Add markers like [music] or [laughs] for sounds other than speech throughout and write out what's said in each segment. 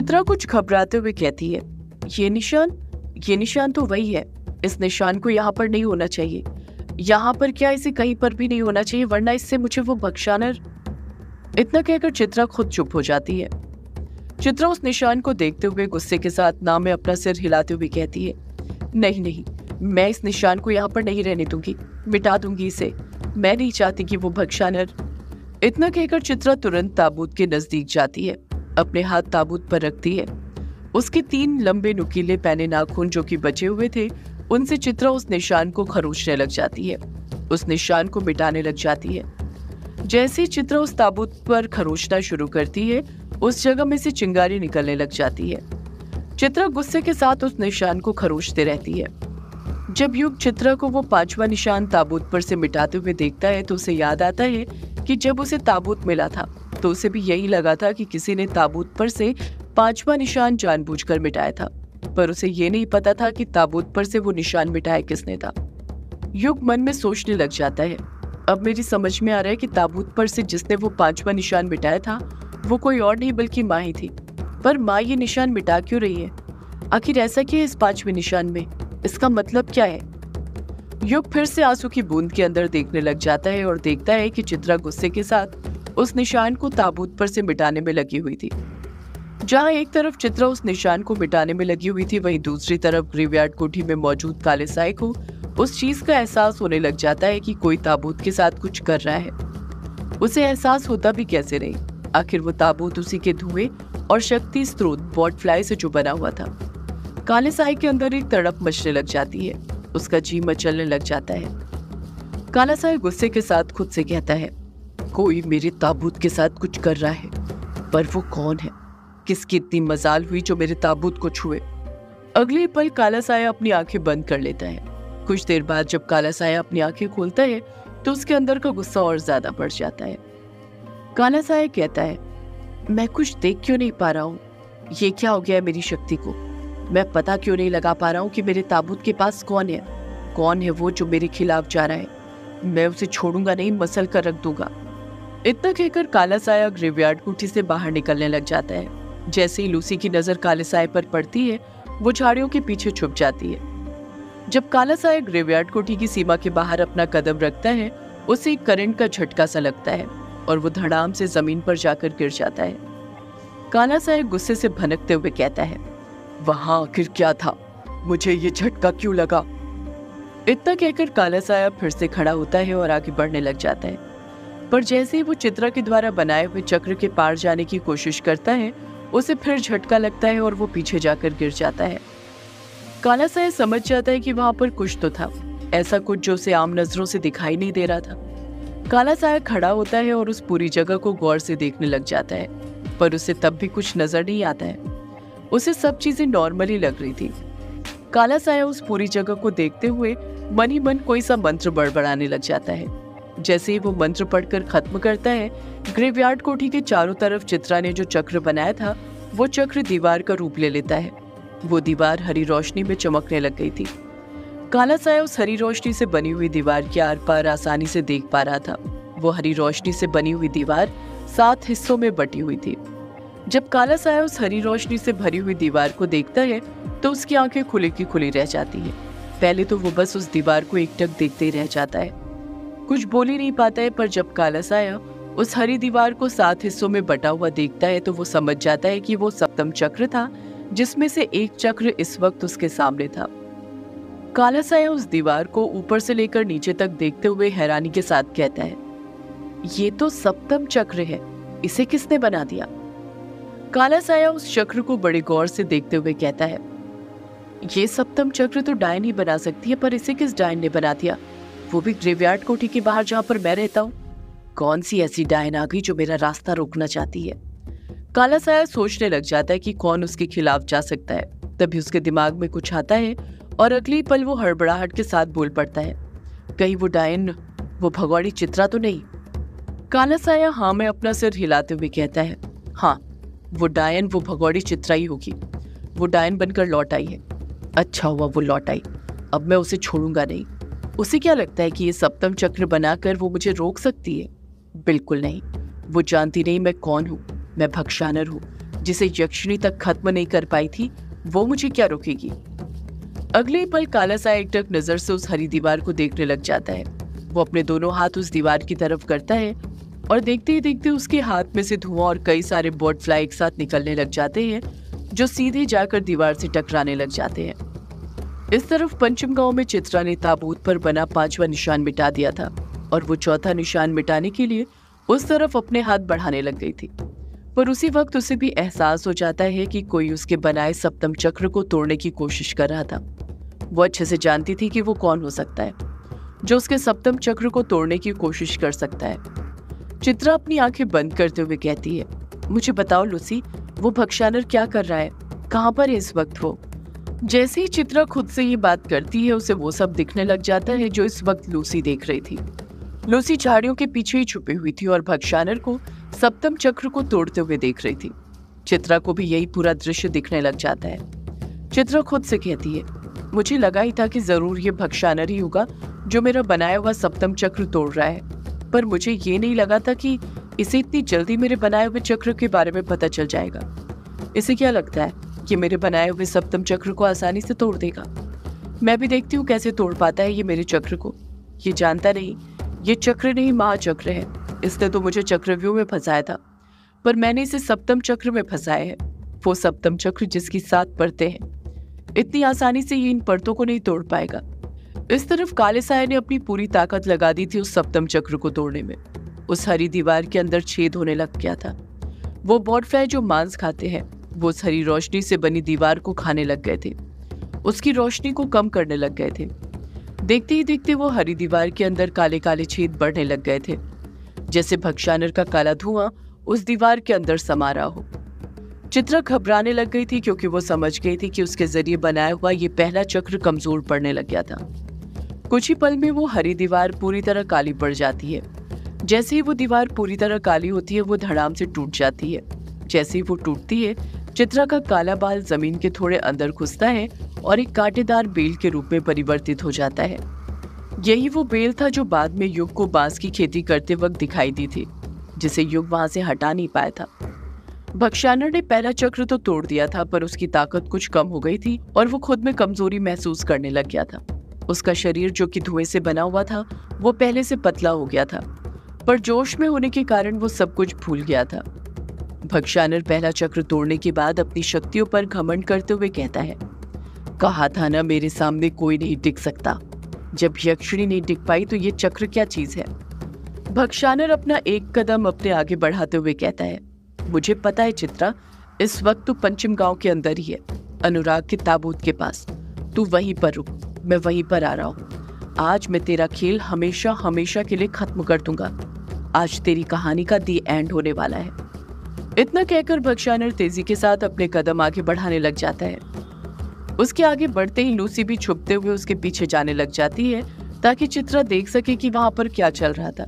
चित्रा कुछ घबराते हुए कहती है, ये निशान ये निशान तो वही है। इस निशान को यहाँ पर नहीं होना चाहिए। यहाँ पर क्या इसे कहीं पर भी नहीं होना चाहिए, वरना इससे मुझे वो बख्शानर इतना कहकर चित्रा खुद चुप हो जाती है। चित्रा उस निशान को देखते हुए गुस्से के साथ नाम में अपना सिर हिलाते हुए कहती है, नहीं नहीं, मैं इस निशान को यहाँ पर नहीं रहने दूँगी, मिटा दूँगी इसे। मैं नहीं चाहती कि वो भक्शानर इतना कहकर चित्रा तुरंत ताबूत के नज़दीक जाती है। अपने हाथ ताबूत पर रखती है। उसके तीन लंबे नुकीले पैने नाखून जो कि बचे हुए थे, उनसे चित्रा उस निशान को खरोचने लग जाती है। उस निशान को मिटाने लग जाती है। जैसे चित्रा उस ताबूत पर खरोचना शुरू करती है, उस जगह में से चिंगारी निकलने लग जाती है। चित्रा गुस्से के साथ उस निशान को खरोचते रहती है। जब युग चित्रा को वो पांचवा निशान ताबूत पर से मिटाते हुए देखता है तो उसे याद आता है कि जब उसे ताबूत मिला था तो उसे भी यही लगा था कि किसी ने ताबूत पर से पांचवा निशान जानबूझकर मिटाया था, पर उसे ये नहीं पता था कि ताबूत पर से वो निशान मिटाया किसने था। युग मन में सोचने लग जाता है। अब मेरी समझ में आ रहा है कि ताबूत पर से जिसने वो पांचवा निशान मिटाया था, वो कोई और नहीं बल्कि माँ ही थी। पर माँ ये निशान मिटा क्यों रही है? आखिर ऐसा क्या है इस पाँचवें निशान में? इसका मतलब क्या है? युग फिर से आँसू की बूंद के अंदर देखने लग जाता है और देखता है कि चित्रा गुस्से के साथ उस निशान को ताबूत पर से मिटाने में लगी हुई थी। जहाँ एक तरफ़ चित्रा उस निशान को मिटाने में लगी हुई थी, वहीं दूसरी तरफ़ ग्रेवयार्ड कोठी में मौजूद काले साय को उस चीज़ का एहसास होने लग जाता है कि कोई ताबूत के साथ कुछ कर रहा है। उसे एहसास होता भी कैसे नहीं? आखिर वो ताबूत उसी के धुएँ और शक्ति स्रोत बॉट फ्लाई से जो बना हुआ था। काले साय के अंदर एक तड़प मचने लग जाती है, उसका जी मचलने लग जाता है। काला साय गुस्से के साथ खुद से कहता है कोई मेरे ताबूत के साथ कुछ कर रहा है, पर वो कौन है? किसकी इतनी मजाल हुई जो मेरे ताबूत को छुए? अगले पल काला साया अपनी आँखें बंद कर लेता है। कुछ देर बाद जब काला साया अपनी आँखें खोलता है तो उसके अंदर का गुस्सा और ज़्यादा बढ़ जाता है। काला साया कहता है, मैं कुछ देख क्यों नहीं पा रहा हूँ? ये क्या हो गया है मेरी शक्ति को? मैं पता क्यों नहीं लगा पा रहा हूँ कि मेरे ताबूत के पास कौन है? कौन है वो जो मेरे खिलाफ जा रहा है? मैं उसे छोड़ूँगा नहीं, मसल कर रख दूँगा। इतना कहकर काला साया ग्रेवयार्ड कुठी से बाहर निकलने लग जाता है। जैसे ही लूसी की नज़र काले साय पर पड़ती है, वो झाड़ियों के पीछे छुप जाती है। जब काला साया ग्रेवयार्ड कोठी की सीमा के बाहर अपना कदम रखता है, उसे एक करंट का झटका सा लगता है और वो धड़ाम से ज़मीन पर जाकर गिर जाता है। काला साया गुस्से से भनकते हुए कहता है, वहाँ आखिर क्या था? मुझे ये झटका क्यों लगा? इतना कहकर काला साया फिर से खड़ा होता है और आगे बढ़ने लग जाता है। पर जैसे ही वो चित्रा के द्वारा बनाए हुए चक्र के पार जाने की कोशिश करता है, उसे फिर झटका लगता है और वो पीछे जाकर गिर जाता है। काला साया समझ जाता है कि वहाँ पर कुछ तो था। ऐसा कुछ जो उसे आम नज़रों से दिखाई नहीं दे रहा था। काला साया खड़ा होता है और उस पूरी जगह को गौर से देखने लग जाता है, पर उसे तब भी कुछ नज़र नहीं आता है। उसे सब चीज़ें नॉर्मली लग रही थी। काला साया उस पूरी जगह को देखते हुए मन ही मन कोई सा मंत्र बड़बड़ाने लग जाता है। जैसे ही वो मंत्र पढ़कर खत्म करता है, ग्रेवयार्ड कोठी के चारों तरफ़ चित्रा ने जो चक्र बनाया था, वो चक्र दीवार का रूप ले लेता है। वो दीवार हरी रोशनी में चमकने लग गई थी। काला साया उस हरी रोशनी से बनी हुई दीवार के आर पार आसानी से देख पा रहा था। वो हरी रोशनी से बनी हुई दीवार सात हिस्सों में बटी हुई थी। जब काला साया उस हरी रोशनी से भरी हुई दीवार को देखता है तो उसकी आँखें खुली की खुली रह जाती है। पहले तो वो बस उस दीवार को एकटक देखते ही रह जाता है। कुछ बोल ही नहीं पाता है, पर जब काला साया उस हरी दीवार को सात हिस्सों में बटा हुआ देखता है तो वो समझ जाता है कि वो सप्तम चक्र था, जिसमें से एक चक्र इस वक्त उसके सामने था। काला साया उस दीवार को ऊपर से लेकर नीचे तक देखते हुए हैरानी के साथ कहता है, ये तो सप्तम चक्र है, इसे किसने बना दिया? काला साया उस चक्र को बड़े गौर से देखते हुए कहता है, ये सप्तम चक्र तो डायन ही बना सकती है, पर इसे किस डायन ने बना दिया? वो भी ग्रेवयार्ड कोठी के बाहर जहाँ पर मैं रहता हूँ। कौन सी ऐसी डायन आ गई जो मेरा रास्ता रोकना चाहती है? काला साया सोचने लग जाता है कि कौन उसके खिलाफ जा सकता है। तभी उसके दिमाग में कुछ आता है और अगली पल वो हड़बड़ाहट के साथ बोल पड़ता है। कहीं वो डायन, वो भगवाड़ी चित्रा तो नहीं? काला साया हाँ में अपना सिर हिलाते हुए कहता है हाँ वो डायन, वो भगौड़ी ही होगी। वो डायन बनकर लौट आई है। अच्छा हुआ वो लौट आई। अब मैं उसे छोड़ूँगा नहीं। उसे क्या लगता है कि ये सप्तम चक्र बनाकर वो मुझे रोक सकती है? बिल्कुल नहीं। वो जानती नहीं मैं कौन हूँ। मैं भक्षानर हूँ। जिसे यक्षिणी तक खत्म नहीं कर पाई थी, वो मुझे क्या रोकेगी? अगले पल काला सा एकटक नज़र से उस हरी दीवार को देखने लग जाता है। वो अपने दोनों हाथ उस दीवार की तरफ़ करता है और देखते ही देखते उसके हाथ में से धुआँ और कई सारे बोर्ड फ्लाई एक साथ निकलने लग जाते हैं, जो सीधे जाकर दीवार से टकराने लग जाते हैं। इस तरफ़ पंचम गाँव में चित्रा ने ताबूत पर बना पांचवा निशान मिटा दिया था और वो चौथा निशान मिटाने के लिए उस तरफ़ अपने हाथ बढ़ाने लग गई थी। पर उसी वक्त उसे भी एहसास हो जाता है कि कोई उसके बनाए सप्तम चक्र को तोड़ने की कोशिश कर रहा था। वो अच्छे से जानती थी कि वो कौन हो सकता है, जो उसके सप्तम चक्र को तोड़ने की कोशिश कर सकता है। चित्रा अपनी आँखें बंद करते हुए कहती है, मुझे बताओ, लूसी, वो भक्षानर क्या कर रहा है? कहाँ पर है इस वक्त वो? जैसे ही चित्रा खुद से ये बात करती है, उसे वो सब दिखने लग जाता है जो इस वक्त लूसी देख रही थी। लूसी झाड़ियों के पीछे ही छुपी हुई थी और भक्षानर को सप्तम चक्र को तोड़ते हुए देख रही थी। चित्रा को भी यही पूरा दृश्य दिखने लग जाता है। चित्रा खुद से कहती है, मुझे लगा ही था कि ज़रूर ये भक्षानर ही होगा जो मेरा बनाया हुआ सप्तम चक्र तोड़ रहा है। पर मुझे ये नहीं लगा था कि इसे इतनी जल्दी मेरे बनाए हुए चक्र के बारे में पता चल जाएगा। इसे क्या लगता है? कि मेरे बनाए हुए सप्तम चक्र को आसानी से तोड़ देगा। मैं भी देखती हूँ कैसे तोड़ पाता है ये मेरे चक्र को। ये जानता नहीं, ये चक्र नहीं महाचक्र है। इसने तो मुझे चक्रव्यूह में फंसाया था, पर मैंने इसे सप्तम चक्र में फंसाया है। वो सप्तम चक्र जिसकी सात परतें हैं। इतनी आसानी से ये इन परतों को नहीं तोड़ पाएगा। इस तरफ़ काले साय ने अपनी पूरी ताकत लगा दी थी उस सप्तम चक्र को तोड़ने में। उस हरी दीवार के अंदर छेद होने लग गया था। वो बॉडफ्लाई जो मांस खाते हैं वो हरी रोशनी से बनी दीवार को खाने लग गए थे। उसकी रोशनी को कम करने लग गए थे। देखते ही देखते वो हरी दीवार के अंदर काले काले छेद बढ़ने लग गए थे। जैसे भक्षानर का काला धुआँ उस दीवार के अंदर समा रहा हो। चित्रा घबराने लग गई थी क्योंकि वो समझ गई थी कि उसके ज़रिए बनाया हुआ ये पहला चक्र कमज़ोर पड़ने लग गया था। कुछ ही पल में वो हरी दीवार पूरी तरह काली पड़ जाती है। जैसे ही वो दीवार पूरी तरह काली होती है, वो धड़ाम से टूट जाती है। जैसे ही वो टूटती है चित्रा का काला बाल ज़मीन के थोड़े अंदर घुसता है और एक कांटेदार बेल के रूप में परिवर्तित हो जाता है। यही वो बेल था जो बाद में युग को बाँस की खेती करते वक्त दिखाई दी थी, जिसे युग वहाँ से हटा नहीं पाया था। भक्षानर ने पहला चक्र तो तोड़ दिया था, पर उसकी ताकत कुछ कम हो गई थी और वो खुद में कमज़ोरी महसूस करने लग गया था। उसका शरीर जो कि धुएँ से बना हुआ था, वो पहले से पतला हो गया था, पर जोश में होने के कारण वो सब कुछ भूल गया था। भक्षानर पहला चक्र तोड़ने के बाद अपनी शक्तियों पर घमंड करते हुए कहता है, कहा था ना, मेरे सामने कोई नहीं टिक सकता। जब यक्षिणी नहीं टिक पाई तो ये चक्र क्या चीज़ है? भक्षानर अपना एक कदम अपने आगे बढ़ाते हुए कहता है, मुझे पता है चित्रा, इस वक्त तू पंचम गाँव के अंदर ही है, अनुराग के ताबूत के पास। तू वहीं पर रुक, मैं वहीं पर आ रहा हूँ। आज मैं तेरा खेल हमेशा हमेशा के लिए खत्म कर दूँगा। आज तेरी कहानी का दी एंड होने वाला है। इतना कहकर भक्षानर तेज़ी के साथ अपने कदम आगे बढ़ाने लग जाता है। उसके आगे बढ़ते ही लूसी भी छुपते हुए उसके पीछे जाने लग जाती है, ताकि चित्रा देख सके कि वहाँ पर क्या चल रहा था।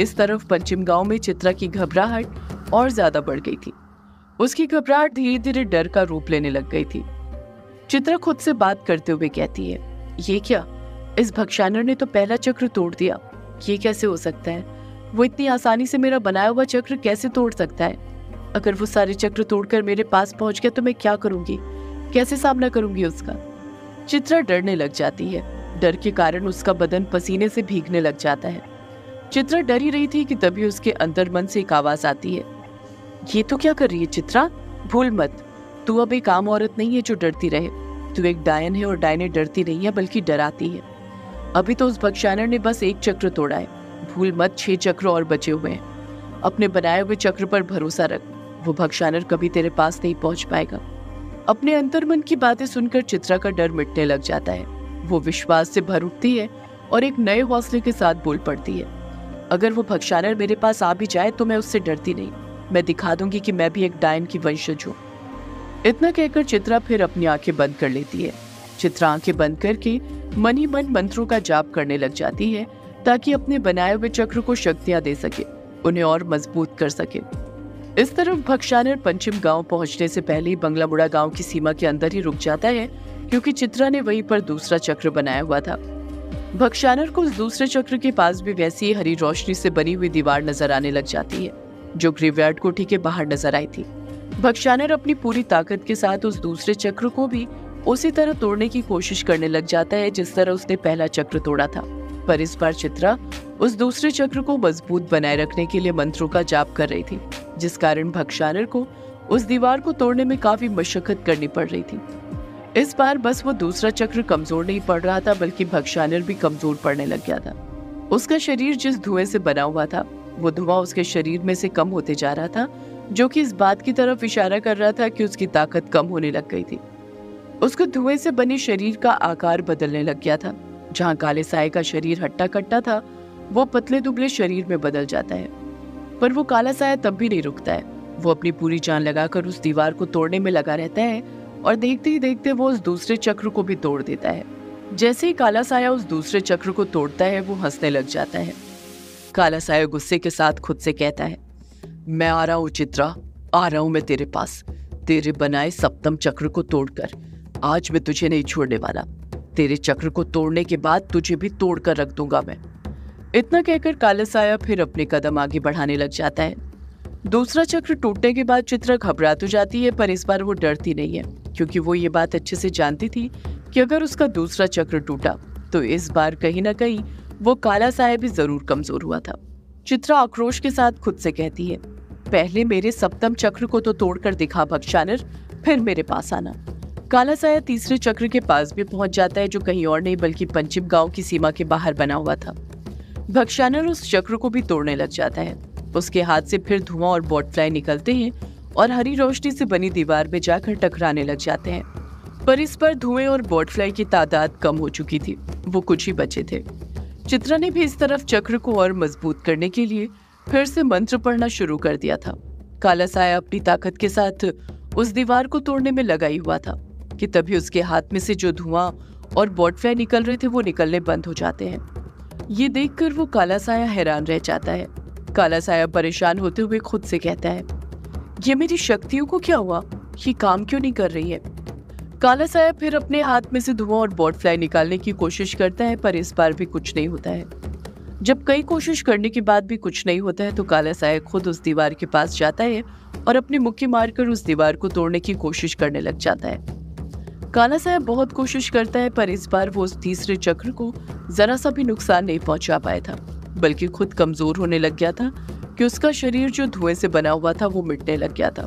इस तरफ़ पंचिम गाँव में चित्रा की घबराहट और ज़्यादा बढ़ गई थी। उसकी घबराहट धीरे धीरे डर का रूप लेने लग गई थी। चित्रा खुद से बात करते हुए कहती है, ये क्या? इस भक्षानर ने तो पहला चक्र तोड़ दिया। ये कैसे हो सकता है? वो इतनी आसानी से मेरा बनाया हुआ चक्र कैसे तोड़ सकता है? अगर वो सारे चक्र तोड़कर मेरे पास पहुँच गया तो मैं क्या करूँगी? कैसे सामना करूँगी उसका? चित्रा डरने लग जाती है। डर के कारण उसका बदन पसीने से भीगने लग जाता है। चित्रा डरी रही थी कि तभी उसके अंदर मन से एक आवाज़ आती है। ये तो क्या कर रही है चित्रा? भूल मत। तू अब एक आम औरत नहीं है जो डरती रहे। तू एक डायन है और डायने डरती नहीं है, बल्कि डराती है। अभी तो उस भक्षानर ने बस एक चक्र तोड़ा है। भूल मत, छह चक्र और बचे हुए हैं। अपने बनाए हुए चक्र पर भरोसा रख। वो भक्षानर कभी तेरे पास नहीं पहुँच पाएगा। अपने अंतर्मन की बातें सुनकर चित्रा का डर मिटने लग जाता है। वो विश्वास से भर उठती है और एक नए हौसले के साथ बोल पड़ती है। अगर वो भक्षानर मेरे पास आ भी जाए तो मैं उससे डरती नहीं। मैं दिखा दूँगी कि मैं भी एक डायन की वंशज हूँ। इतना कहकर चित्रा फिर अपनी आँखें बंद कर लेती है। चित्रा आँखें बंद करके मन ही मन मंत्रों का जाप करने लग जाती है ताकि अपने बनाए हुए चक्र को शक्तियाँ दे सके, उन्हें और मज़बूत कर सके। इस तरफ़ भक्षानर पंचम गाँव पहुँचने से पहले ही बंगला मुड़ा गाँव की सीमा के अंदर ही रुक जाता है, क्योंकि चित्रा ने वहीं पर दूसरा चक्र बनाया हुआ था। भक्षानर को उस दूसरे चक्र के पास भी वैसी ही हरी रोशनी से बनी हुई दीवार नज़र आने लग जाती है, जो ग्रेवयार्ड कोठी के बाहर नज़र आई थी। भक्षानर अपनी पूरी ताकत के साथ उस दूसरे चक्र को भी उसी तरह तोड़ने की कोशिश करने लग जाता है, जिस तरह उसने पहला चक्र तोड़ा था। पर इस बार चित्रा उस दूसरे चक्र को मज़बूत बनाए रखने के लिए मंत्रों का जाप कर रही थी, जिस कारण भक्षानर को उस दीवार को तोड़ने में काफ़ी मशक्कत करनी पड़ रही थी। इस बार बस वो दूसरा चक्र कमज़ोर नहीं पड़ रहा था, बल्कि भक्षानर भी कमज़ोर पड़ने लग गया था। उसका शरीर जिस धुएँ से बना हुआ था, वो धुआँ उसके शरीर में से कम होते जा रहा था, जो कि इस बात की तरफ़ इशारा कर रहा था कि उसकी ताकत कम होने लग गई थी। उसको धुएँ से बने शरीर का आकार बदलने लग गया था, जहाँ काले साय का शरीर हट्टा कट्टा था वो पतले दुबले शरीर में बदल जाता है। पर वो काला साया तब भी नहीं रुकता है। वो अपनी पूरी जान लगाकर उस दीवार को तोड़ने में लगा रहता है और देखते ही देखते वो उस दूसरे चक्र को भी तोड़ देता है। जैसे ही काला साया उस दूसरे चक्र को तोड़ता है, वो हंसने लग जाता है। काला साया गुस्से के साथ खुद से कहता है, मैं आ रहा हूँ चित्रा, आ रहा हूँ मैं तेरे पास। तेरे बनाए सप्तम चक्र को तोड़कर। आज मैं तुझे नहीं छोड़ने वाला। तेरे चक्र को तोड़ने के बाद तुझे भी तोड़ कर रख दूँगा मैं। इतना कहकर काला साया फिर अपने कदम आगे बढ़ाने लग जाता है। दूसरा चक्र टूटने के बाद चित्रा घबरा तो जाती है, पर इस बार वो डरती नहीं है, क्योंकि वो ये बात अच्छे से जानती थी कि अगर उसका दूसरा चक्र टूटा तो इस बार कहीं ना कहीं वो काला साया भी ज़रूर कमज़ोर हुआ था। चित्रा आक्रोश के साथ खुद से कहती है, पहले मेरे सप्तम चक्र को तो तोड़कर दिखा, भक्षानर, फिर मेरे पास आना। काला साया तीसरे चक्र के पास भी पहुँच जाता है, जो कहीं और नहीं, बल्कि पंचिम गाँव की सीमा के बाहर बना हुआ था। भक्षानर उस चक्र को भी तोड़ने लग जाता है। उसके हाथ से फिर धुआँ और बॉटफ्लाई निकलते हैं और हरी रोशनी से बनी दीवार में जाकर टकराने लग जाते हैं। पर इस पर धुएँ और बॉटफ्लाई की तादाद कम हो चुकी थी। वो कुछ ही बचे थे। चित्रा ने भी इस तरफ़ चक्र को और मज़बूत करने के लिए फिर से मंत्र पढ़ना शुरू कर दिया था। काला साया अपनी ताकत के साथ उस दीवार को तोड़ने में लगा ही हुआ था कि तभी उसके हाथ में से जो धुआँ और बॉटफ्लाई निकल रहे थे वो निकलने बंद हो जाते हैं। ये देखकर वो काला साया हैरान रह जाता है। काला साया परेशान होते हुए खुद से कहता है, ये मेरी शक्तियों को क्या हुआ? ये काम क्यों नहीं कर रही है? काला साया फिर अपने हाथ में से धुआँ और बॉट फ्लाई निकालने की कोशिश करता है, पर इस बार भी कुछ नहीं होता है। जब कई कोशिश करने के बाद भी कुछ नहीं होता है तो काला साया खुद उस दीवार के पास जाता है और अपनी मुक्की मारकर उस दीवार को तोड़ने की कोशिश करने लग जाता है। काला साया बहुत कोशिश करता है, पर इस बार वो उस तीसरे चक्र को जरा सा भी नुकसान नहीं पहुँचा पाया था, बल्कि खुद कमज़ोर होने लग गया था कि उसका शरीर जो धुएँ से बना हुआ था, वो मिटने लग गया था।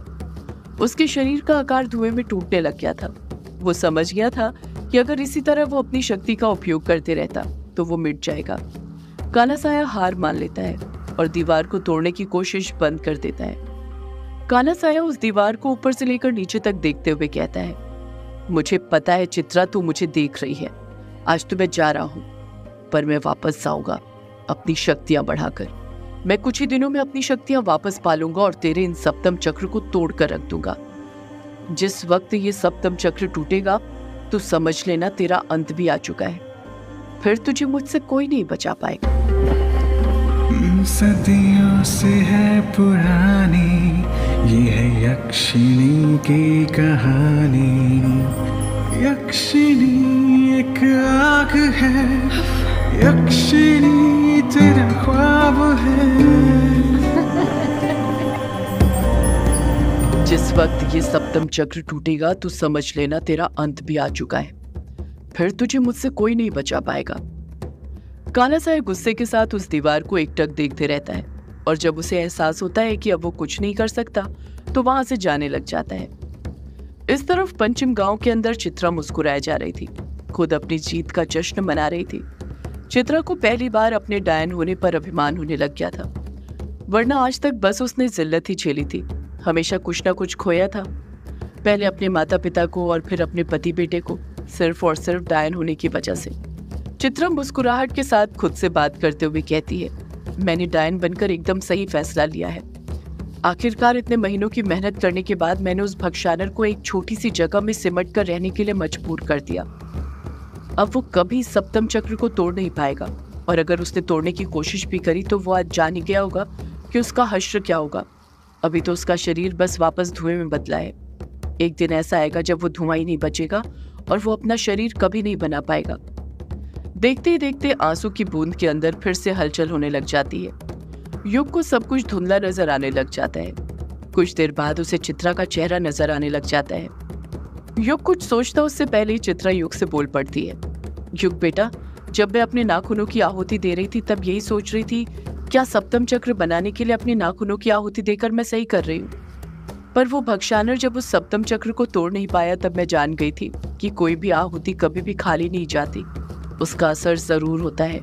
उसके शरीर का आकार धुएँ में टूटने लग गया था। वो समझ गया था कि अगर इसी तरह वो अपनी शक्ति का उपयोग करते रहता तो वो मिट जाएगा। काला साया हार मान लेता है और दीवार को तोड़ने की कोशिश बंद कर देता है। काला साया उस दीवार को ऊपर से लेकर नीचे तक देखते हुए कहता है मुझे पता है चित्रा, तू मुझे देख रही है। आज तो मैं जा रहा हूँ, पर मैं वापस आऊँगा, अपनी शक्तियाँ बढ़ाकर। मैं कुछ ही दिनों में अपनी शक्तियाँ वापस पालूँगा और तेरे इन सप्तम चक्र को तोड़ कर रख दूँगा। जिस वक्त ये सप्तम चक्र टूटेगा तो समझ लेना तेरा अंत भी आ चुका है। फिर तुझे मुझसे कोई नहीं बचा पाएगा। सदियों से है पुरानी ये है यक्षिणी की कहानी। यक्षिणी एक आग है। यक्षिणी तेरा ख्वाब है। जिस वक्त ये सप्तम चक्र टूटेगा तो समझ लेना तेरा अंत भी आ चुका है। फिर तुझे मुझसे कोई नहीं बचा पाएगा। काला साहेब गुस्से के साथ उस दीवार को एकटक देखते रहता है। और जब उसे एहसास होता है कि अब वो कुछ नहीं कर सकता तो वहाँ से जाने लग जाता है। इस तरफ़ पंचम गाँव के अंदर चित्रा मुस्कुराए जा रही थी। खुद अपनी जीत का जश्न मना रही थी। चित्रा को पहली बार अपने डायन होने पर अभिमान होने लग गया था। वरना आज तक बस उसने जिल्लत ही झेली थी। हमेशा कुछ ना कुछ खोया था। पहले अपने माता पिता को और फिर अपने पति बेटे को, सिर्फ़ और सिर्फ़ डायन होने की वजह से। चित्रा मुस्कुराहट के साथ खुद से बात करते हुए कहती है मैंने डायन बनकर एकदम सही फैसला लिया है। आखिरकार इतने महीनों की मेहनत करने के बाद मैंने उस भक्षानर को एक छोटी सी जगह में सिमट कर रहने के लिए मजबूर कर दिया। अब वो कभी सप्तम चक्र को तोड़ नहीं पाएगा। और अगर उसने तोड़ने की कोशिश भी करी तो वो आज जान ही गया होगा कि उसका हश्र क्या होगा। अभी तो उसका शरीर बस वापस धुएँ में बदला है। एक दिन ऐसा आएगा जब वो धुआँ ही नहीं बचेगा और वो अपना शरीर कभी नहीं बना पाएगा। देखते ही देखते आँसू की बूंद के अंदर फिर से हलचल होने लग जाती है। युग को सब कुछ धुंधला नज़र आने लग जाता है। कुछ देर बाद उसे चित्रा का चेहरा नज़र आने लग जाता है। युग कुछ सोचता उससे पहले ही चित्रा युग से बोल पड़ती है। युग बेटा, जब मैं अपने नाखूनों की आहुति दे रही थी, तब यही सोच रही थी, क्या सप्तम चक्र बनाने के लिए अपने नाखूनों की आहुति देकर मैं सही कर रही हूँ? पर वो भक्षानर जब उस सप्तम चक्र को तोड़ नहीं पाया, तब मैं जान गई थी कि कोई भी आहुति कभी भी खाली नहीं जाती। उसका असर ज़रूर होता है।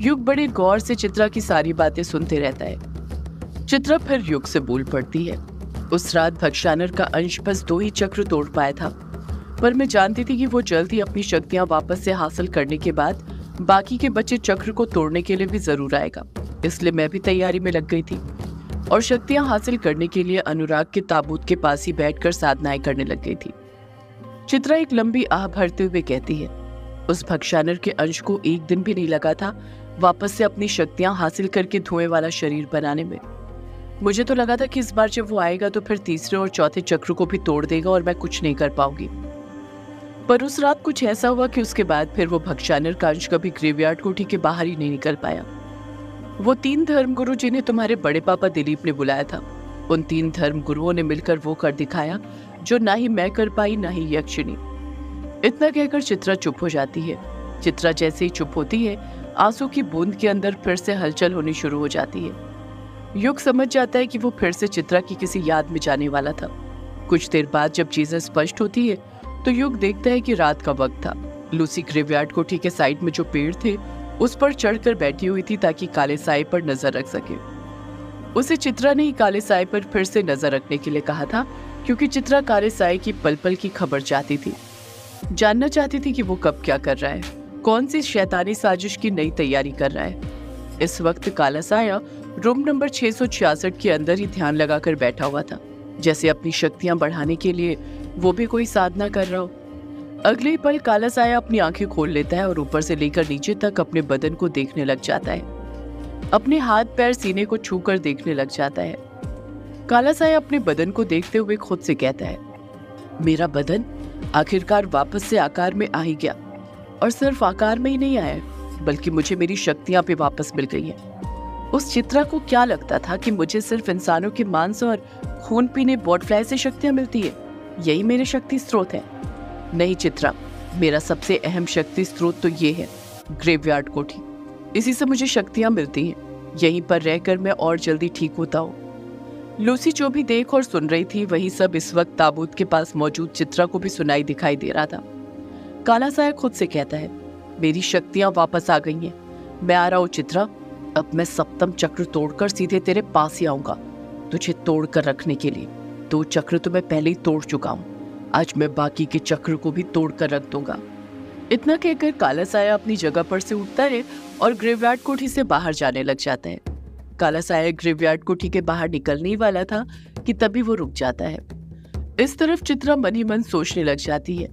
युग बड़े गौर से चित्रा की सारी बातें सुनते रहता है। चित्रा फिर युग से बोल पड़ती है। उस रात भक्षानर का अंश बस दो ही चक्र तोड़ पाया था। पर मैं जानती थी कि वो जल्द ही अपनी शक्तियाँ वापस से हासिल करने के बाद बाकी के बच्चे चक्र को तोड़ने के लिए भी ज़रूर आएगा। इसलिए मैं भी तैयारी में लग गई थी। और शक्तियाँ हासिल करने के लिए अनुराग के ताबूत के पास ही बैठकर साधनाएँ करने लग गई थी। चित्रा एक लंबी आह भरते हुए कहती है उस भक्षानर के अंश को एक दिन भी नहीं लगा था वापस से अपनी शक्तियाँ हासिल करके धुएँ वाला शरीर बनाने में। मुझे तो लगा था कि इस बार जब वो आएगा तो फिर तीसरे और चौथे चक्र को भी तोड़ देगा और मैं कुछ नहीं कर पाऊँगी। पर उस रात कुछ ऐसा हुआ कि उसके बाद फिर वो भक्षानर का अंश कभी ग्रेवयार्ड कोठी के बाहर ही नहीं निकल पाया। वो तीन धर्मगुरु जिन्हें तुम्हारे बड़े पापा दिलीप ने बुलाया था, उन तीन धर्म गुरुओं ने मिलकर वो कर दिखाया, जो ना ही मैं कर पाई, ना ही यक्षिणी। इतना कहकर चित्रा चुप हो जाती है। चित्रा जैसे ही चुप होती है, आँसू की बूंद के अंदर फिर से हलचल होनी शुरू हो जाती है। युग समझ जाता है कि वो फिर से चित्रा की किसी याद में जाने वाला था। कुछ देर बाद जब चीज़ें स्पष्ट होती है तो युग देखता है कि रात का वक्त था। लूसी ग्रेवयार्ड कोठी के साइड में जो पेड़ थे, उस पर चढ़कर बैठी हुई थी ताकि काले साय पर नज़र रख सके। उसे चित्रा ने ही काले साय पर फिर से नज़र रखने के लिए कहा था, क्योंकि चित्रा काले साय की पल पल की खबर चाहती थी। जानना चाहती थी कि वो कब क्या कर रहा है। कौन सी शैतानी साजिश की नई तैयारी कर रहा है? इस वक्त काला साया रूम नंबर छह के अंदर ही ध्यान लगाकर बैठा हुआ था। जैसे अपनी शक्तियाँ बढ़ाने के लिए वो भी कोई साधना कर रहा हो। अगले पल काला साया अपनी आँखें खोल लेता है और ऊपर से लेकर नीचे तक अपने बदन को देखने लग जाता है। अपने हाथ पैर सीने को छू देखने लग जाता है। काला साया अपने बदन को देखते हुए खुद से कहता है, मेरा बदन आखिरकार वापस से आकार में आ ही गया। और सिर्फ़ आकार में ही नहीं आया, बल्कि मुझे मेरी शक्तियाँ भी वापस मिल गई हैं। उस चित्रा को क्या लगता था कि मुझे सिर्फ़ इंसानों के मांस और खून पीने बॉटफ्लाई से शक्तियाँ मिलती है? यही मेरे शक्ति स्रोत है। नहीं चित्रा, मेरा सबसे अहम शक्ति स्रोत तो ये है, ग्रेवयार्ड कोठी। इसी से मुझे शक्तियाँ मिलती हैं। यहीं पर रहकर मैं और जल्दी ठीक होता हूँ। लूसी जो भी देख और सुन रही थी, वही सब इस वक्त ताबूत के पास मौजूद चित्रा को भी सुनाई दिखाई दे रहा था। काला साया खुद से कहता है, मेरी शक्तियाँ वापस आ गई हैं। मैं आ रहा हूँ चित्रा। अब मैं सप्तम चक्र तोड़कर सीधे तेरे पास ही आऊँगा, तुझे तोड़ कर रखने के लिए। दो चक्र तो मैं पहले ही तोड़ चुका हूँ। आज मैं बाकी के चक्र को भी तोड़ कर रख दूँगा। इतना कहकर काला साया अपनी जगह पर से उठता है और ग्रेवयार्ड कोठी से बाहर जाने लग जाता है। काला साया ग्रेवयार्ड कोठी के बाहर निकलने वाला था कि तभी वो रुक जाता है। इस तरफ़ चित्रा मन ही मन सोचने लग जाती है।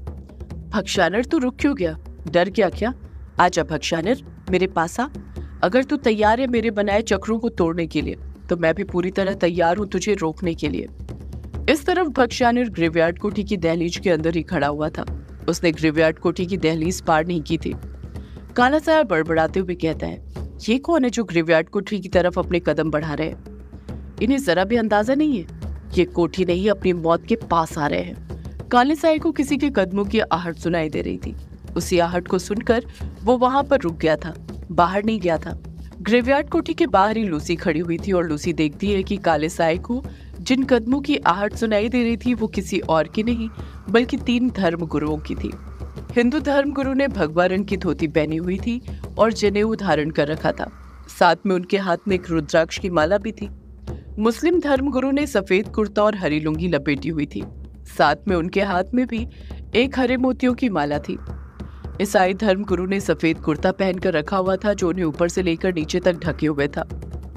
भक्षानर तू रुक क्यों गया? डर गया क्या? आजा भक्षानर, मेरे पास आ। अगर तू तैयार है मेरे बनाए चक्रों को तोड़ने के लिए तो मैं भी पूरी तरह तैयार हूँ तुझे रोकने के लिए। इस तरफ़ भक्ष्यानिर ग्रेवयार्ड कोठी की दहलीज के अंदर ही खड़ा हुआ था। उसने ग्रेवयार्ड कोठी की दहलीज पार नहीं की थी। काला साया बड़बड़ाते हुए कहता है ये कौन है जो ग्रेवयार्ड कोठी की तरफ़ अपने कदम बढ़ा रहे हैं? इन्हें जरा भी अंदाज़ा नहीं है। ये कोठी नहीं, अपनी मौत के पास आ रहे हैं। काले साय को किसी के कदमों की आहट सुनाई दे रही थी। उसी आहट को सुनकर वो वहाँ पर रुक गया था, बाहर नहीं गया था। ग्रेवयार्ड कोठी के बाहर ही लूसी खड़ी हुई थी और लूसी देखती है कि काले साय को जिन कदमों की आहट सुनाई दे रही थी वो किसी और की नहीं, बल्कि तीन धर्म गुरुओं की थी। हिंदू धर्म गुरु ने भगवा रंग की धोती पहनी हुई थी और जनेऊ धारण कर रखा था। साथ में उनके हाथ में एक रुद्राक्ष की माला भी थी। मुस्लिम धर्म गुरु ने सफ़ेद कुर्ता और हरी लुंगी लपेटी हुई थी। साथ में उनके हाथ में भी एक हरे मोतियों की माला थी। ईसाई धर्म गुरु ने सफ़ेद कुर्ता पहनकर रखा हुआ था जो उन्हें ऊपर से लेकर नीचे तक ढके हुए था।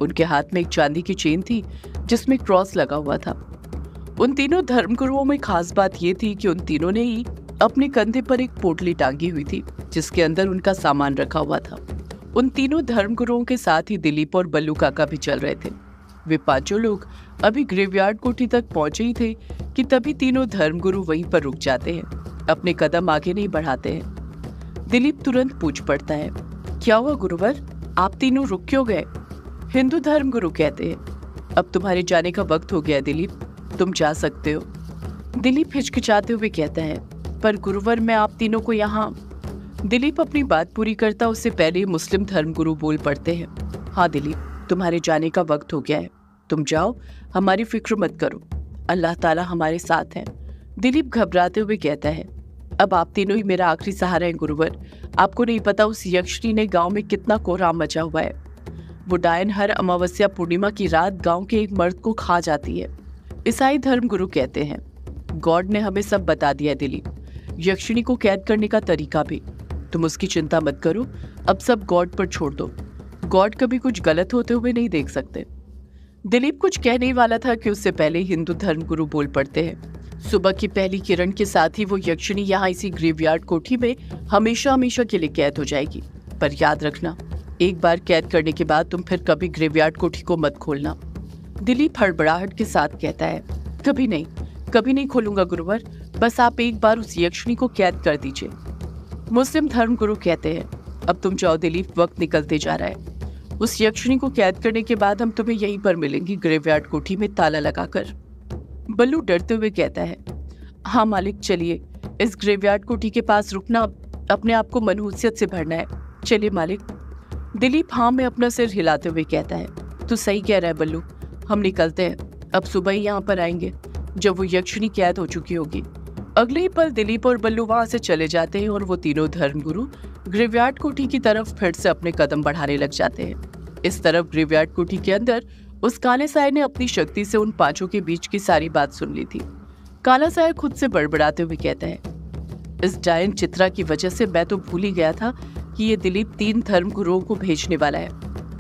उनके हाथ में एक चांदी की चेन थी, जिसमें क्रॉस लगा हुआ था। उन तीनों धर्मगुरुओं में खास बात यह थी कि उन तीनों ने ही अपने कंधे पर एक पोटली टांगी हुई थी, जिसके अंदर उनका सामान रखा हुआ था। उन तीनों धर्मगुरुओं के साथ ही दिलीप और बल्लू काका भी चल रहे थे। वे पाँचों लोग अभी ग्रेवयार्ड कोठी तक पहुँचे ही थे कि तभी तीनों धर्मगुरु वहीं पर रुक जाते हैं, अपने कदम आगे नहीं बढ़ाते हैं। दिलीप तुरंत पूछ पड़ता है, क्या हुआ गुरुवर? आप तीनों रुक क्यों गए? हिंदू धर्म गुरु कहते हैं। अब तुम्हारे जाने का वक्त हो गया दिलीप। तुम जा सकते हो। दिलीप हिचकिचाते हुए कहता है पर गुरुवर मैं आप तीनों को यहाँ दिलीप अपनी बात पूरी करता, उससे पहले मुस्लिम धर्मगुरु बोल पड़ते हैं। हाँ दिलीप, तुम्हारे जाने का वक्त हो गया है। तुम जाओ, हमारी फ़िक्र मत करो। अल्लाह ताला हमारे साथ हैं। दिलीप घबराते हुए कहता है, अब आप तीनों ही मेरा आखिरी सहारा है गुरुवर। आपको नहीं पता उस यक्षिणी ने गाँव में कितना कोहराम मचा हुआ है। वो डायन हर अमावस्या पूर्णिमा की रात गाँव के एक मर्द को खा जाती है। ईसाई धर्म गुरु कहते हैं, गॉड ने हमें सब बता दिया दिलीप। यक्षिणी को कैद करने का तरीका भी। तुम उसकी चिंता मत करो, अब सब गॉड पर छोड़ दो। गॉड कभी कुछ गलत होते हुए नहीं देख सकते। दिलीप कुछ कहने वाला था कि उससे पहले हिंदू धर्म गुरु बोल पड़ते हैं। सुबह की पहली किरण के साथ ही वो यक्षिणी यहाँ इसी ग्रेवयार्ड कोठी में हमेशा हमेशा के लिए कैद हो जाएगी। पर याद रखना, एक बार कैद करने के बाद तुम फिर कभी ग्रेवयार्ड कोठी को मत खोलना। दिलीप हड़बड़ाहट के साथ कहता है, कभी नहीं कभी नहीं खोलूँगा गुरुवर। बस आप एक बार उस यक्षिणी को कैद कर दीजिए। मुस्लिम धर्म गुरु कहते हैं, अब तुम जाओ दिलीप, वक्त निकलते जा रहा है। उस यक्षिणी को कैद करने के बाद हम तुम्हें यहीं पर मिलेंगे ग्रेवयार्ड कोठी में ताला लगाकर। बल्लू डरते हुए कहता है हाँ मालिक, चलिए, इस ग्रेवयार्ड कोठी के पास रुकना अपने आप को मनहूसियत से भरना है। चलिए मालिक। दिलीप हाँ में अपना सिर हिलाते हुए कहता है, तू सही कह रहा है बल्लू, हम निकलते हैं, अब सुबह ही यहाँ पर आएँगे। जब वो यक्षिणी कैद हो चुकी होगी। अगले ही पल दिलीप और बल्लू वहाँ से चले जाते हैं और वो तीनों धर्मगुरु ग्रेवयार्ड कोठी की तरफ़ फिर से अपने कदम बढ़ाने लग जाते हैं। इस तरफ़ ग्रेवयार्ड कोठी के अंदर उस काले साय ने अपनी शक्ति से उन पाँचों के बीच की सारी बात सुन ली थी। काला साय खुद से बड़बड़ाते हुए कहता है, इस डायन चित्रा की वजह से मैं तो भूल ही गया था कि ये दिलीप तीन धर्म गुरुओं को भेजने वाला है।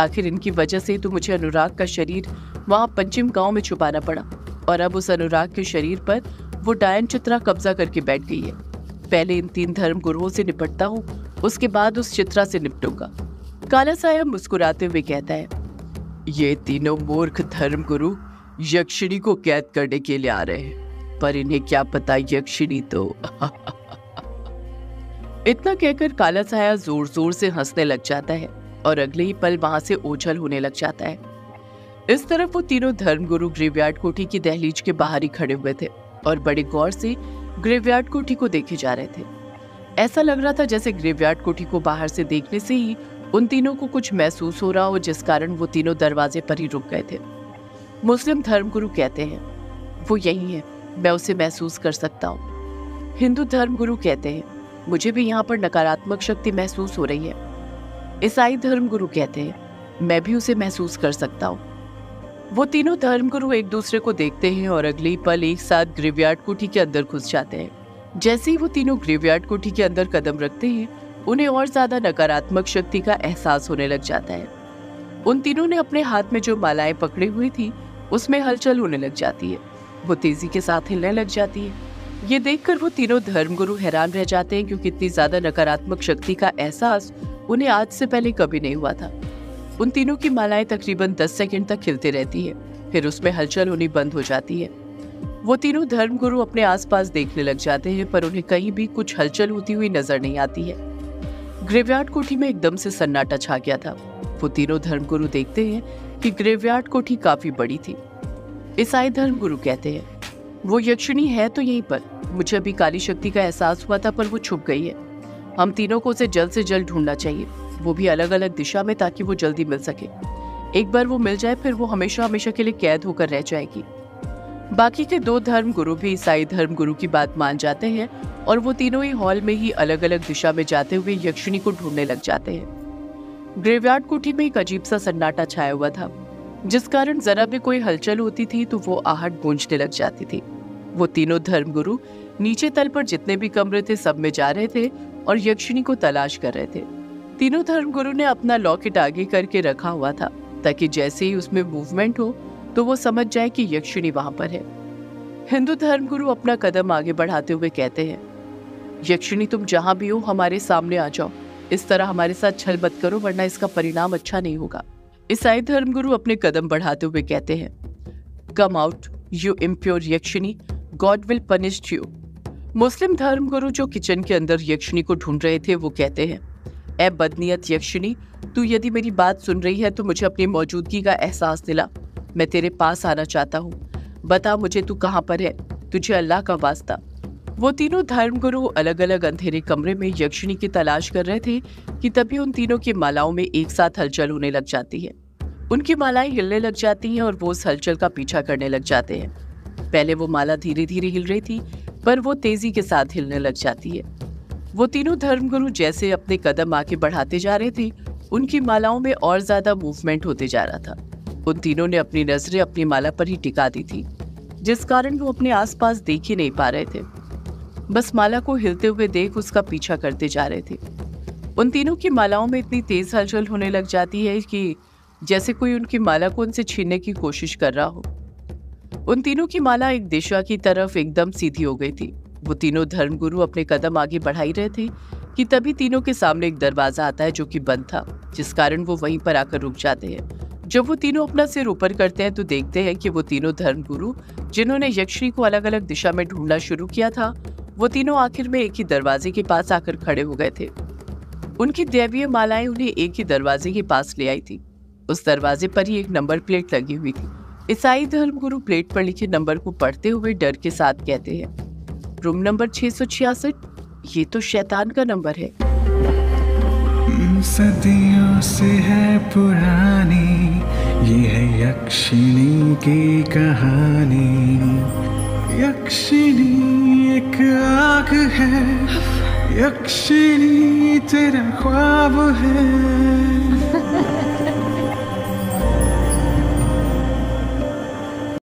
आखिर इनकी वजह से तो मुझे अनुराग का शरीर वहाँ पंचिम गाँव में छुपाना पड़ा। और अब उस अनुराग के शरीर पर वो डायन चित्रा कब्जा करके बैठ गई है। पहले इन तीन धर्म गुरुओं से निपटता हूँ, उसके बाद उस चित्रा से निपटूँगा। काला साया मुस्कुराते हुए कहता है, ये तीनों मूर्ख धर्म गुरु यक्षिणी को कैद करने के लिए आ रहे हैं, पर इन्हें क्या पता यक्षिणी तो [laughs] इतना कहकर काला साया ज़ोर ज़ोर से हंसने लग जाता है और अगले ही पल वहाँ से ओझल होने लग जाता है। इस तरफ़ वो तीनों धर्मगुरु ग्रेवयार्ड कोठी की दहलीज के बाहर ही खड़े हुए थे और बड़े गौर से ग्रेवयार्ड कोठी को देखे जा रहे थे। ऐसा लग रहा था जैसे ग्रेवयार्ड कोठी को बाहर से देखने से ही उन तीनों को कुछ महसूस हो रहा हो, जिस कारण वो तीनों दरवाजे पर ही रुक गए थे। मुस्लिम धर्मगुरु कहते हैं, वो यही है, मैं उसे महसूस कर सकता हूँ। हिंदू धर्मगुरु कहते हैं, मुझे भी यहाँ पर नकारात्मक शक्ति महसूस हो रही है। ईसाई धर्मगुरु कहते हैं, मैं भी उसे महसूस कर सकता हूँ। वो तीनों धर्मगुरु एक दूसरे को देखते हैं और अगले पल एक साथ ग्रेवयार्ड कोठी के अंदर घुस जाते हैं। जैसे ही वो तीनों ग्रेवयार्ड कोठी के अंदर कदम रखते हैं, उन्हें और ज़्यादा नकारात्मक शक्ति का एहसास होने लग जाता है। उन तीनों ने अपने हाथ में जो मालाएँ पकड़ी हुई थी, उसमें हलचल होने लग जाती है। वो तेज़ी के साथ हिलने लग जाती है। ये देखकर वो तीनों धर्मगुरु हैरान रह जाते हैं, क्योंकि इतनी ज़्यादा नकारात्मक शक्ति का एहसास उन्हें आज से पहले कभी नहीं हुआ था। उन तीनों की मालाएँ तकरीबन दस सेकंड तक खिलती रहती है, फिर उसमें हलचल होनी बंद हो जाती है। वो तीनों धर्मगुरु अपने आसपास देखने लग जाते हैं, पर उन्हें कहीं भी कुछ हलचल होती हुई नज़र नहीं आती है। ग्रेवयार्ड कोठी में एकदम से सन्नाटा छा गया था। वो तीनों धर्मगुरु देखते हैं कि ग्रेवयार्ड कोठी काफ़ी बड़ी थी। ईसाई धर्मगुरु कहते हैं, वो यक्षिणी है तो यहीं पर। मुझे अभी काली शक्ति का एहसास हुआ था, पर वो छुप गई है। हम तीनों को उसे जल्द से जल्द ढूंढना चाहिए। वो भी अलग अलग दिशा में ताकि वो जल्दी मिल सके। एक बार वो मिल जाए, फिर वो हमेशा हमेशा के लिए कैद होकर रह जाएगी। बाकी के दो धर्म गुरु भी ईसाई धर्म गुरु की बात मान जाते हैं और वो तीनों ही हॉल में ही अलग अलग दिशा में जाते हुए यक्षिणी को ढूँढने लग जाते हैं। ग्रेवयार्ड कोठी में एक अजीब सा सन्नाटा छाया हुआ था। जिस कारण जरा भी कोई हलचल होती थी तो वो आहट गूंजने लग जाती थी। वो तीनों धर्मगुरु नीचे तल पर जितने भी कमरे थे, सब में जा रहे थे और यक्षिणी को तलाश कर रहे थे। तीनों धर्मगुरु ने अपना लॉकेट आगे करके रखा हुआ था। ताकि जैसे ही उसमें मूवमेंट हो तो वो समझ जाए कि यक्षिणी वहाँ पर है। हिंदू धर्मगुरु अपना कदम आगे बढ़ाते हुए कहते हैं, यक्षिणी, तुम जहाँ भी हो, हमारे सामने आ जाओ। इस तरह हमारे साथ छल मत करो, वरना इसका परिणाम अच्छा नहीं होगा। ईसाई धर्मगुरु अपने कदम बढ़ाते हुए कहते हैं come out you impure Yakshini God will punish you Muslim धर्मगुरु जो किचन के अंदर यक्षिणी को ढूंढ रहे थे, वो कहते हैं ए बदनीयत यक्षिणी, तू यदि मेरी बात सुन रही है तो मुझे अपनी मौजूदगी का एहसास दिला। मैं तेरे पास आना चाहता हूँ। बता मुझे तू कहाँ पर है। तुझे अल्लाह का वास्ता। वो तीनों धर्मगुरु अलग अलग अंधेरे कमरे में यक्षिणी की तलाश कर रहे थे कि तभी उन तीनों की मालाओं में एक साथ हलचल होने लग जाती है। उनकी मालाएँ हिलने लग जाती हैं और वो उस हलचल का पीछा करने लग जाते हैं। पहले वो माला धीरे धीरे हिल रही थी, पर वो तेज़ी के साथ हिलने लग जाती है। वो तीनों धर्मगुरु जैसे अपने कदम आगे बढ़ाते जा रहे थे, उनकी मालाओं में और ज़्यादा मूवमेंट होते जा रहा था। उन तीनों ने अपनी नज़रें अपनी माला पर ही टिका दी थी, जिस कारण वो अपने आसपास देख ही नहीं पा रहे थे। बस माला को हिलते हुए देख उसका पीछा करते जा रहे थे। उन तीनों की मालाओं में इतनी तेज हलचल होने लग जाती है कि जैसे कोई उनकी माला को उनसे छीनने की कोशिश कर रहा हो। उन तीनों की माला एक दिशा की तरफ़ एकदम सीधी हो गई थी। वो तीनों धर्मगुरु अपने कदम आगे बढ़ाई रहे थे कि तभी तीनों के सामने एक दरवाज़ा आता है जो कि बंद था, जिस कारण वो वहीं पर आकर रुक जाते हैं। जब वो तीनों अपना सिर ऊपर करते हैं तो देखते हैं कि वो तीनों धर्मगुरु, जिन्होंने यक्षिणी को अलग अलग दिशा में ढूंढना शुरू किया था, वो तीनों आखिर में एक ही दरवाजे के पास आकर खड़े हो गए थे। उनकी दैवीय मालाएँ उन्हें एक ही दरवाजे के पास ले आई थी। उस दरवाजे पर ही एक नंबर प्लेट लगी हुई थी। ईसाई धर्मगुरु प्लेट पर लिखे नंबर को पढ़ते हुए डर के साथ कहते हैं रूम नंबर छह सौ छियासठ? ये तो शैतान का नंबर है। सदियों से है पुरानी ये है यक्षिणी की कहानी। यक्षिणी एक आग है यक्षिणी तेरा ख्वाब है। [laughs]